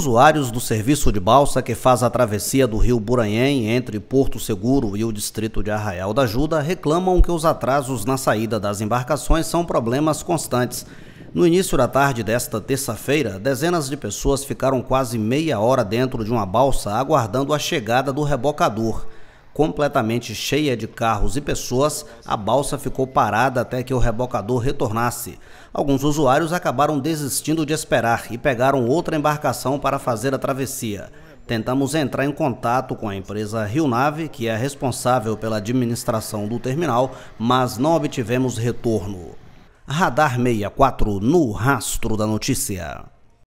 Usuários do serviço de balsa que faz a travessia do rio Buranhém entre Porto Seguro e o distrito de Arraial da Ajuda reclamam que os atrasos na saída das embarcações são problemas constantes. No início da tarde desta terça-feira, dezenas de pessoas ficaram quase meia hora dentro de uma balsa aguardando a chegada do rebocador. Completamente cheia de carros e pessoas, a balsa ficou parada até que o rebocador retornasse. Alguns usuários acabaram desistindo de esperar e pegaram outra embarcação para fazer a travessia. Tentamos entrar em contato com a empresa Rio Nave, que é responsável pela administração do terminal, mas não obtivemos retorno. Radar 64 no rastro da notícia.